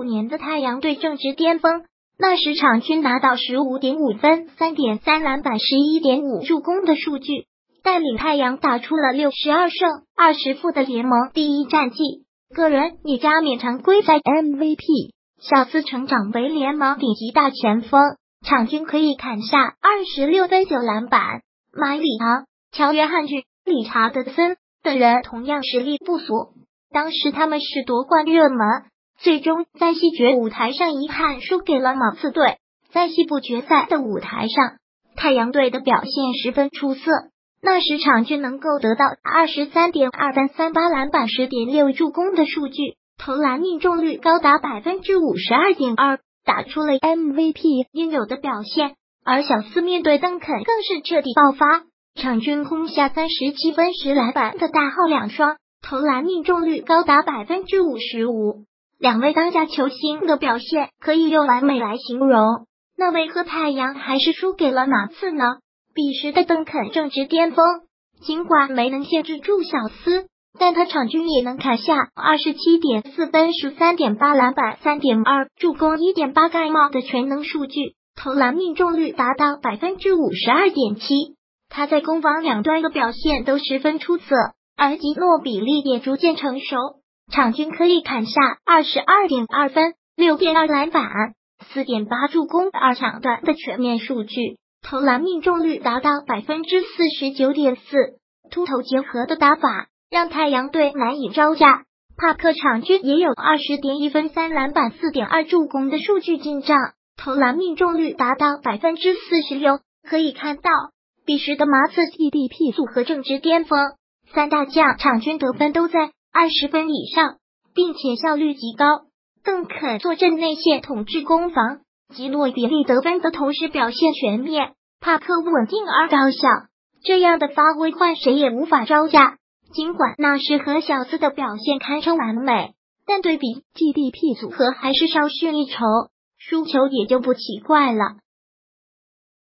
五年的太阳队正值巅峰，那时场均拿到十五点五分、三点三篮板、十一点五助攻的数据，带领太阳打出了六十二胜二十负的联盟第一战绩，个人也加冕常规赛 MVP。小斯成长为联盟顶级大前锋，场均可以砍下二十六分九篮板。马里昂、乔约翰逊、理查德森等人同样实力不俗，当时他们是夺冠热门，最终在西决舞台上遗憾输给了马刺队。在西部决赛的舞台上，太阳队的表现十分出色，那时场均能够得到二十三点二分、三八篮板、十点六助攻的数据。投篮命中率高达百分之五十二点二，打出了 MVP 应有的表现。而小斯面对邓肯更是彻底爆发，场均轰下三十七分十篮板的大号两双，投篮命中率高达百分之五十五。两位当家球星的表现可以用完美来形容。那为何太阳还是输给了马刺呢？彼时的邓肯正值巅峰，尽管没能限制住小斯。但他场均也能砍下二十七点四分、十三点八篮板、三点二助攻、一点八盖帽的全能数据，投篮命中率达到百分之五十二点七。他在攻防两端的表现都十分出色，而吉诺比利也逐渐成熟，场均可以砍下二十二点二分、六点二篮板、四点八助攻二场段的全面数据，投篮命中率达到百分之四十九点四。突投结合的打法。让太阳队难以招架，帕克场均也有二十点一分、三篮板、四点二助攻的数据进账，投篮命中率达到百分之四十六。可以看到，彼时的马刺 GDP 组合正值巅峰，三大将场均得分都在二十分以上，并且效率极高。邓肯坐镇内线统治攻防，吉诺比利得分的同时表现全面，帕克稳定而高效，这样的发挥换谁也无法招架。尽管纳什和小斯的表现堪称完美，但对比 GDP 组合还是稍逊一筹，输球也就不奇怪了。